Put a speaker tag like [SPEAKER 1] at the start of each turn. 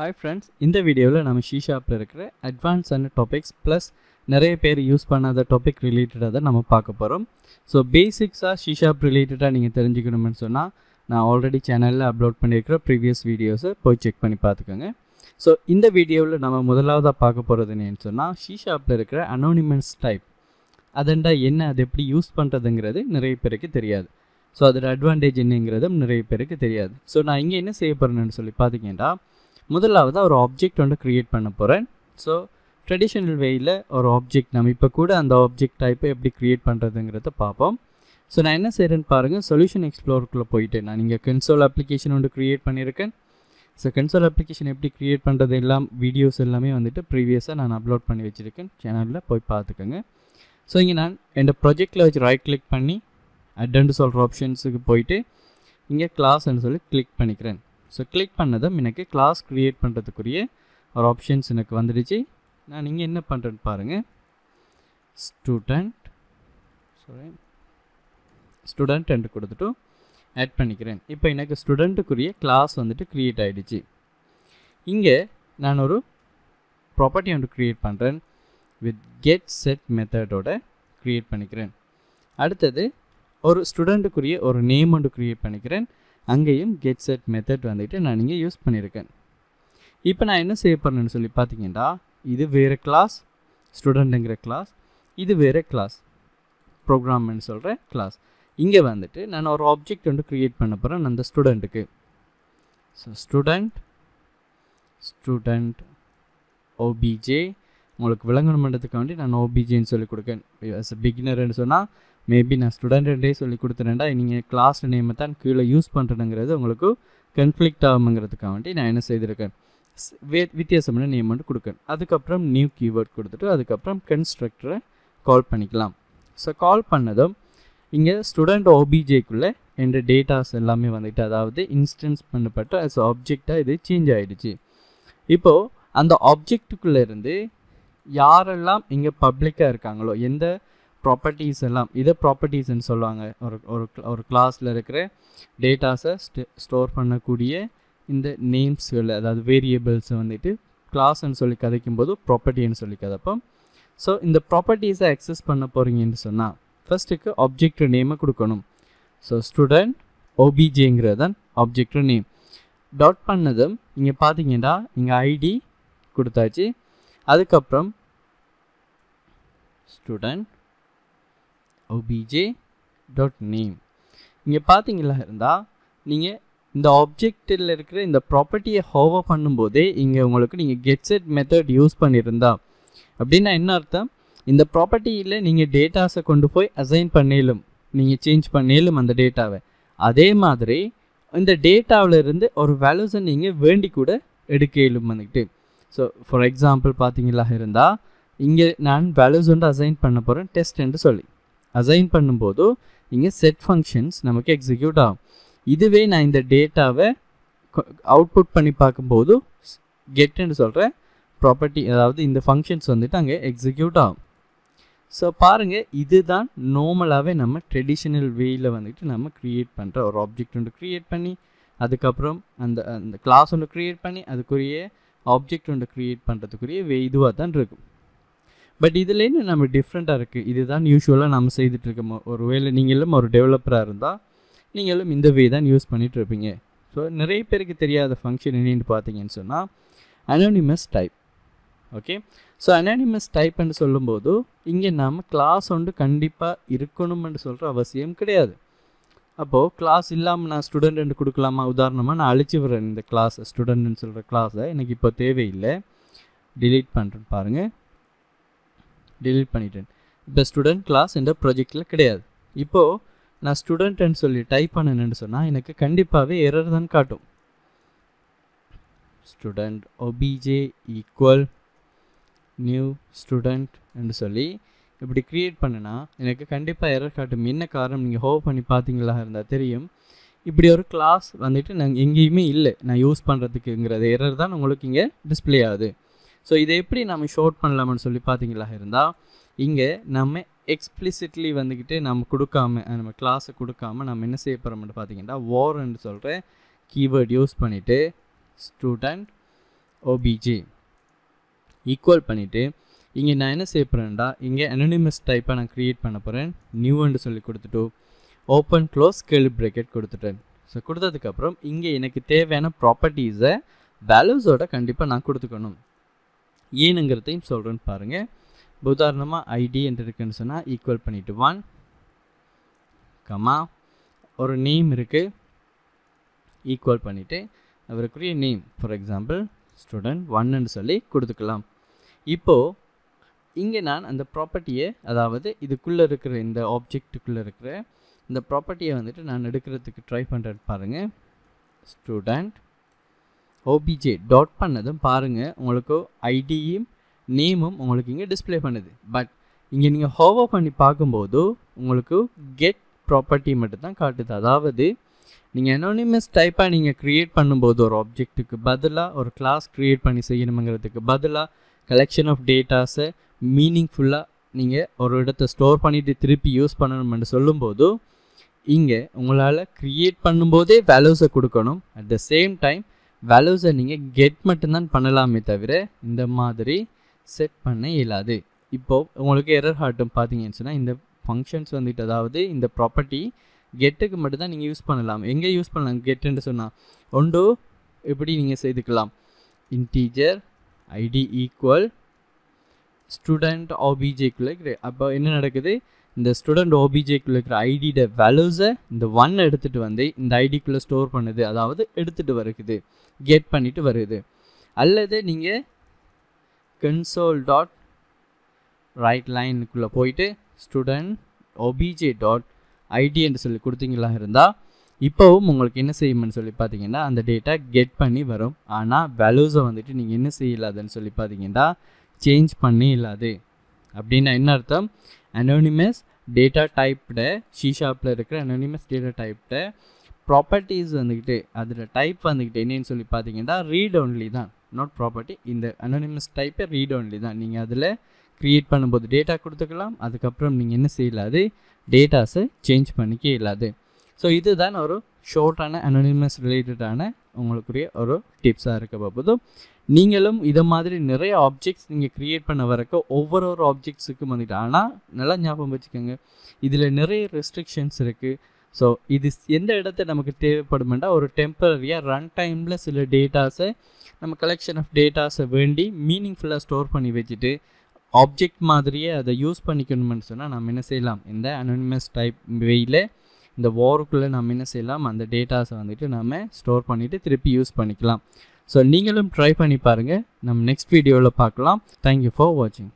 [SPEAKER 1] Hi friends இந்த வீடியோவில் நம்ம ஷீஷாப்பில் இருக்கிற அட்வான்ஸான டாபிக்ஸ் ப்ளஸ் நிறைய பேர் யூஸ் பண்ணாத டாபிக் ரிலேட்டடாக தான் நம்ம பார்க்க போகிறோம் ஸோ பேசிக்ஸாக ஷீஷாப் ரிலேட்டடாக நீங்கள் தெரிஞ்சுக்கணும்னு சொன்னால் நான் ஆல்ரெடி சேனலில் அப்லோட் பண்ணியிருக்கிற ப்ரீவியஸ் வீடியோஸை போய் செக் பண்ணி பார்த்துக்கோங்க. ஸோ இந்த வீடியோவில் நம்ம முதலாவதாக பார்க்க போகிறது என்னன்னு சொன்னால் ஷீஷாப்பில் இருக்கிற அனோனிமஸ் டைப் அதண்டா என்ன அது எப்படி யூஸ் பண்ணுறதுங்கிறது நிறைய பேருக்கு தெரியாது. ஸோ அதோட அட்வான்டேஜ் என்னங்கிறதும் நிறைய பேருக்கு தெரியாது. ஸோ நான் இங்கே என்ன செய்ய போகிறேன்னு சொல்லி பார்த்தீங்கன்னா முதலாவது ஒரு ஆப்ஜெக்ட் ஒன்று க்ரியேட் பண்ண போகிறேன் ஸோ ட்ரெடிஷ்னல் வேயில் ஒரு ஆப்ஜெக்ட் நம்ம இப்போ கூட அந்த ஆப்ஜெக்ட் டைப்பை எப்படி க்ரியேட் பண்ணுறதுங்கிறத பார்ப்போம். ஸோ நான் என்ன செய்கிறேன்னு பாருங்கள் சொல்யூஷன் எக்ஸ்ப்ளோருக்குள்ளே போயிட்டு நான். இங்கே கன்சோல் அப்ளிகேஷன் ஒன்று க்ரியேட் பண்ணியிருக்கேன். ஸோ கன்சோல் அப்ளிகேஷன் எப்படி க்ரியேட் பண்ணுறது எல்லாம் வீடியோஸ் எல்லாமே வந்துட்டு ப்ரீவியஸாக நான் அப்லோட் பண்ணி வச்சுருக்கேன். சேனலில் போய் பார்த்துக்கோங்க. ஸோ இங்கே நான் என் ப்ராஜெக்டில் வச்சு ரைட் கிளிக் பண்ணி அட்டன்ட் சொல்கிற ஆப்ஷன்ஸுக்கு போயிட்டு இங்கே கிளாஸ்ன்னு சொல்லி கிளிக் பண்ணிக்கிறேன். ஸோ கிளிக் பண்ணதும் எனக்கு கிளாஸ் க்ரியேட் பண்ணுறதுக்குரிய ஒரு ஆப்ஷன்ஸ் எனக்கு வந்துடுச்சு. நான் இங்கே என்ன பண்ணுறேன்னு பாருங்கள் ஸ்டூடெண்ட் சாரி ஸ்டூடெண்ட் என்று கொடுத்துட்டு ஆட் பண்ணிக்கிறேன். இப்போ எனக்கு ஸ்டூடெண்ட்டுக்குரிய கிளாஸ் வந்துட்டு க்ரியேட் ஆகிடுச்சு இங்கே நான் ஒரு ப்ராப்பர்ட்டி ஒன்று க்ரியேட் பண்ணுறேன் வித் கெட் செட் மெத்தடோட க்ரியேட் பண்ணிக்கிறேன். அடுத்தது ஒரு ஸ்டூடெண்ட்டுக்குரிய ஒரு நேம் ஒன்று க்ரியேட் பண்ணிக்கிறேன். அங்கேயும் கெட் செட் மெத்தட் வந்துட்டு நான் இங்கே யூஸ் பண்ணியிருக்கேன். இப்போ நான் என்ன செய்ய போகிறேன்னு சொல்லி பார்த்தீங்கன்னா இது வேறு கிளாஸ் ஸ்டூடெண்ட்டுங்கிற கிளாஸ் இது வேறு கிளாஸ் ப்ரோக்ராம்னு சொல்கிற கிளாஸ் இங்கே வந்துட்டு நான் ஒரு ஆப்ஜெக்ட் வந்து க்ரியேட் பண்ண போகிறேன் அந்த ஸ்டூடெண்ட்டுக்கு ஸோ ஸ்டூடெண்ட் ஸ்டூடெண்ட் ஓபிஜே உங்களுக்கு விளங்கணும் பண்ணுறதுக்காண்டி நான் ஓபிஜேன்னு சொல்லி கொடுக்கேன். பிகினர்னு சொன்னால் மேபி நான் ஸ்டூடெண்ட்டே சொல்லி கொடுத்துறேன்டா நீங்கள் கிளாஸ் நேமை தான் கீழே யூஸ் பண்ணுறேங்கிறது உங்களுக்கு கன்ஃப்ளிக்ட் ஆகுங்கிறதுக்காக வேண்டி நான் என்ன செய்திருக்கேன்? வே வித்தியாசமான நேம் மட்டும் கொடுக்கணும் அதுக்கப்புறம் நியூ கீவேர்ட் கொடுத்துட்டு அதுக்கப்புறம் கன்ஸ்ட்ரக்டரை கால் பண்ணிக்கலாம். ஸோ கால் பண்ணதும் இங்கே ஸ்டூடெண்ட் ஓபிஜேக்குள்ளே என்ற டேட்டாஸ் எல்லாமே வந்துட்டு அதாவது இன்ஸ்டன்ஸ் பண்ணப்பட்ட அஸ் ஆப்ஜெக்டாக இது சேஞ்ச் ஆகிடுச்சு இப்போது அந்த ஆப்ஜெக்ட்டுக்குள்ளே இருந்து யாரெல்லாம் இங்கே பப்ளிக்காக இருக்காங்களோ எந்த ப்ராப்பர்ட்டிஸ் எல்லாம் இதை ப்ராப்பர்ட்டிஸ்ன்னு சொல்லுவாங்க. ஒரு ஒரு ஒரு கிளாஸில் இருக்கிற டேட்டாஸை ஸ்டே ஸ்டோர் பண்ணக்கூடிய இந்த நேம்ஸ்கள் அதாவது வேரியபிள்ஸை வந்துட்டு கிளாஸ்ன்னு சொல்லி கதைக்கும் போது ப்ராப்பர்ட்டின்னு சொல்லி கதைப்போம். ஸோ இந்த ப்ராப்பர்ட்டிஸை அக்சஸ் பண்ண போகிறீங்கன்னு சொன்னால் ஃபஸ்ட்டுக்கு ஆப்ஜெக்ட் நேமை கொடுக்கணும். ஸோ ஸ்டூடெண்ட் ஓபிஜேங்கிறது தான் ஆப்ஜெக்ட் நேம் டாட் பண்ணதும் இங்கே பார்த்தீங்கன்னா இங்கே ஐடி கொடுத்தாச்சு. அதுக்கப்புறம் ஸ்டூடெண்ட் obj டாட் நேம் இங்கே பார்த்தீங்களா இருந்தால் நீங்கள் இந்த ஆப்ஜெக்டில் இருக்கிற இந்த ப்ராப்பர்ட்டியை ஹோவர் பண்ணும்போதே இங்கே உங்களுக்கு நீங்கள் கெட் செட் மெத்தட் யூஸ் பண்ணியிருந்தா அப்படின்னா என்ன அர்த்தம்? இந்த ப்ராப்பர்ட்டியில் நீங்கள் டேட்டாஸை கொண்டு போய் அசைன் பண்ணிலும் நீங்கள் சேஞ்ச் பண்ணிலும் அந்த டேட்டாவை அதே மாதிரி இந்த டேட்டாவில் இருந்து ஒரு வேல்யூஸை நீங்கள் வேண்டி கூட எடுக்கலும் வந்துக்கிட்டு. ஸோ ஃபார் எக்ஸாம்பிள் பார்த்தீங்களா இருந்தால் இங்கே நான் வேல்யூஸ் வந்து அசைன் பண்ண போகிறேன் டெஸ்ட்ன்ட்டு சொல்லி. அசைன் பண்ணும்போது இங்கே செட் ஃபங்க்ஷன்ஸ் நமக்கு எக்ஸிக்யூட் ஆகும். இதுவே நான் இந்த டேட்டாவை அவுட்புட் பண்ணி பார்க்கும்போது கெட்டுன்னு சொல்கிற ப்ராப்பர்ட்டி அதாவது இந்த ஃபங்க்ஷன்ஸ் வந்துட்டு அங்கே எக்ஸிக்யூட் ஆகும். ஸோ பாருங்கள் இதுதான் நார்மலாகவே நம்ம ட்ரெடிஷ்னல் வேயில் வந்துட்டு நம்ம க்ரியேட் பண்ணுற ஒரு ஆப்ஜெக்ட் ஒன்று க்ரியேட் பண்ணி அதுக்கப்புறம் அந்த அந்த கிளாஸ் ஒன்று க்ரியேட் பண்ணி அதுக்குரிய ஆப்ஜெக்ட் ஒன்று க்ரியேட் பண்ணுறதுக்குரிய வே இதுவாக தான் இருக்கும். பட் இதுலேருந்து நம்ம டிஃப்ரெண்ட்டாக இருக்குது இதுதான் யூஸ்வலாக நம்ம செய்துட்ருக்கோம் ஒரு வேலை. நீங்களும் ஒரு டெவலப்பராக இருந்தால் நீங்களும் இந்த வே தான் யூஸ் பண்ணிகிட்ருப்பீங்க ஸோ நிறைய பேருக்கு தெரியாத ஃபங்க்ஷன் என்னென்னு பார்த்தீங்கன்னு சொன்னால் anonymous type okay so anonymous டைப்னு சொல்லும்போது இங்கே நம்ம கிளாஸ் ஒன்று கண்டிப்பாக இருக்கணும்னு சொல்கிற அவசியம் கிடையாது. அப்போது கிளாஸ் இல்லாமல் நான் ஸ்டூடெண்ட்டு கொடுக்கலாமா? உதாரணமாக நான் அழிச்சு விடுறேன் இந்த கிளாஸை ஸ்டூடெண்ட்னு சொல்கிற கிளாஸை எனக்கு இப்போ தேவையில்லை. டிலீட் பண்ணுறேன் பாருங்கள் டிலீட் பண்ணிட்டேன். இப்போ ஸ்டூடெண்ட் கிளாஸ் இந்த ப்ராஜெக்டில் கிடையாது. இப்போது நான் ஸ்டூடெண்ட்டுன்னு சொல்லி டைப் பண்ணினேன்னு சொன்னால் எனக்கு கண்டிப்பாகவே எரர் தான் காட்டும். Student obj equal new student என்று சொல்லி இப்படி க்ரியேட் பண்ணுனா எனக்கு கண்டிப்பாக எரர் காட்டும். என்ன காரணம்? நீங்கள் ஹோவ் பண்ணி பார்த்தீங்களா? இருந்தால் தெரியும். இப்படி ஒரு கிளாஸ் வந்துட்டு நாங்கள் எங்கேயுமே இல்லை. நான் யூஸ் பண்ணுறதுக்குங்கிறது எரர் தான் உங்களுக்கு இங்கே டிஸ்பிளே ஆகுது. ஸோ இதை எப்படி நம்ம ஷோட் பண்ணலாம்னு சொல்லி பார்த்தீங்களா? இருந்தால் இங்கே நம்ம எக்ஸ்பிளிசிட்லி வந்துக்கிட்டு நம்ம கொடுக்காம நம்ம கிளாஸை கொடுக்காம நம்ம என்ன செய்ய போகிறோம்னு பார்த்தீங்கன்னா வார்ன்னு சொல்கிற கீவேர்ட் யூஸ் பண்ணிவிட்டு ஸ்டூடெண்ட் ஓபிஜி ஈக்குவல் பண்ணிவிட்டு இங்கே நான் என்ன செய்ய போகிறேன்டா இங்கே அனோனிமஸ் டைப்பை நான் க்ரியேட் பண்ண போகிறேன் நியூன்னு சொல்லி கொடுத்துட்டு ஓப்பன் க்ளோஸ் கேள்வி பிரேக்கெட் கொடுத்துட்டேன் ஸோ கொடுத்ததுக்கப்புறம் இங்கே எனக்கு தேவையான ப்ராப்பர்ட்டிஸை வேல்யூஸோட கண்டிப்பாக நான் கொடுத்துக்கணும். ஏனுங்கிறதையும் சொல்கிறேன்னு பாருங்கள் இப்போ உதாரணமாக ஐடி என்று இருக்குன்னு சொன்னால் ஈக்குவல் பண்ணிவிட்டு ஒன் கமா. ஒரு நேம் இருக்குது ஈக்குவல் பண்ணிவிட்டு அவருக்குரிய நேம் ஃபார் எக்ஸாம்பிள் ஸ்டூடெண்ட் ஒன்னு சொல்லி கொடுத்துக்கலாம். இப்போது இங்கே நான் அந்த ப்ராப்பர்ட்டியை அதாவது இதுக்குள்ளே இருக்கிற இந்த ஆப்ஜெக்ட்டுக்குள்ளே இருக்கிற இந்த ப்ராப்பர்ட்டியை வந்துட்டு நான் எடுக்கிறதுக்கு ட்ரை பண்ணுறேன் பாருங்கள் ஸ்டூடெண்ட் ஓபிஜே டாட் பண்ணதும் பாருங்கள் உங்களுக்கு ஐடியும் நேமும் உங்களுக்கு இங்கே டிஸ்பிளே பண்ணுது. பட் இங்கே நீங்கள் ஹோவர் பண்ணி பார்க்கும்போது உங்களுக்கு கெட் ப்ராப்பர்ட்டி மட்டும்தான் காட்டுது. அதாவது நீங்கள் அனோனிமஸ் டைப்பாக நீங்கள் க்ரியேட் பண்ணும்போது ஒரு ஆப்ஜெக்ட்டுக்கு பதிலாக ஒரு கிளாஸ் க்ரியேட் பண்ணி செய்யணுங்கிறதுக்கு பதிலாக கலெக்ஷன் ஆஃப் டேட்டாஸை மீனிங்ஃபுல்லாக நீங்கள் ஒரு இடத்த ஸ்டோர் பண்ணிவிட்டு திருப்பி யூஸ் பண்ணணும்னு சொல்லும்போது இங்கே உங்களால் க்ரியேட் பண்ணும்போதே வேல்யூஸை கொடுக்கணும். அட் த சேம் டைம் வேல்யூஸை நீங்கள் கெட் மட்டும்தான் பண்ணலாமே தவிர இந்த மாதிரி செட் பண்ண இயலாது. இப்போது உங்களுக்கு எரர் ஹார்ட்டும் பார்த்தீங்கன்னு சொன்னால் இந்த ஃபங்க்ஷன்ஸ் வந்துட்டு அதாவது இந்த ப்ராப்பர்ட்டி கெட்டுக்கு மட்டும்தான் நீங்கள் யூஸ் பண்ணலாம். எங்கே யூஸ் பண்ணலாம்? கெட்டுன்னு சொன்னால் ஒன்று எப்படி நீங்கள் செய்துக்கலாம்? இன்டீஜர் ஐடி ஈக்குவல் ஸ்டூடெண்ட் ஆபிஜேக்குள்ளே அப்போ என்ன நடக்குது? இந்த ஸ்டூடெண்ட் ஓபிஜேக்குள்ளே இருக்கிற ஐடியோட வேல்யூஸை இந்த ஒன் எடுத்துகிட்டு வந்து இந்த ஐடிக்குள்ளே ஸ்டோர் பண்ணுது. அதாவது எடுத்துகிட்டு வருகுது கெட் பண்ணிவிட்டு வருது. அல்லது நீங்கள் கன்சோல் டாட் ரைட் லைனுக்குள்ளே போயிட்டு ஸ்டூடெண்ட் ஓபிஜே டாட் ஐடி என்று சொல்லி கொடுத்தீங்களா இருந்தால் இப்போவும் உங்களுக்கு என்ன செய்யும்னு சொல்லி பார்த்தீங்கன்னா அந்த டேட்டா கெட் பண்ணி வரும். ஆனால் வேல்யூஸை வந்துட்டு நீங்கள் என்ன செய்யலாதுன்னு சொல்லி பார்த்தீங்கன்னா சேஞ்ச் பண்ணி இல்லாது. அப்படின்னா என்ன அர்த்தம்? அனோனிமஸ் டேட்டா டைப்ட ஷீஷாப்பில் இருக்கிற அனோனிமஸ் டேட்டா டைப்ட ப்ராப்பர்ட்டிஸ் வந்துக்கிட்டு அதில் டைப் வந்துக்கிட்டு என்னன்னு சொல்லி பார்த்தீங்கன்னா ரீட் ஒன்லி தான். நாட் ப்ராப்பர்ட்டி இந்த அனோனிமஸ் டைப்பே ரீட் ஒன்லி தான். நீங்கள் அதில் க்ரியேட் பண்ணும்போது டேட்டா கொடுத்துக்கலாம். அதுக்கப்புறம் நீங்கள் என்ன செய்யலாது டேட்டாஸை சேஞ்ச் பண்ணிக்க இல்லாது ஸோ இதுதான் ஒரு ஷார்ட்டான அனோனிமஸ் ரிலேட்டடான உங்களுக்குரிய ஒரு டிப்ஸாக இருக்க போகுது. நீங்களும் இதை மாதிரி நிறைய ஆப்ஜெக்ட்ஸ் நீங்கள் க்ரியேட் பண்ண வரக்க ஒவ்வொரு ஒரு ஆப்ஜெக்ட்ஸுக்கும் வந்துட்டு ஆனால் நல்லா ஞாபகம் வச்சுக்கோங்க. இதில் நிறைய ரெஸ்ட்ரிக்ஷன்ஸ் இருக்குது ஸோ இது எந்த இடத்த நமக்கு தேவைப்படுமெண்டா ஒரு டெம்பரரியாக ரன் டைமில் சில டேட்டாஸை நம்ம கலெக்ஷன் ஆஃப் டேட்டாஸை வேண்டி மீனிங்ஃபுல்லாக ஸ்டோர் பண்ணி வச்சுட்டு ஆப்ஜெக்ட் மாதிரியே அதை யூஸ் பண்ணிக்கணும்னு சொன்னால் நம்ம என்ன செய்யலாம்? இந்த அனோனிமஸ் டைப் வெயில் இந்த வாருக்குள்ளே நம்ம என்ன செய்யலாம் அந்த டேட்டாஸை வந்துட்டு நம்ம ஸ்டோர் பண்ணிவிட்டு திருப்பி யூஸ் பண்ணிக்கலாம். ஸோ நீங்களும் ட்ரை பண்ணி பாருங்கள் நம்ம நெக்ஸ்ட் வீடியோவில் பார்க்கலாம். தேங்க்யூ ஃபார் வாட்சிங்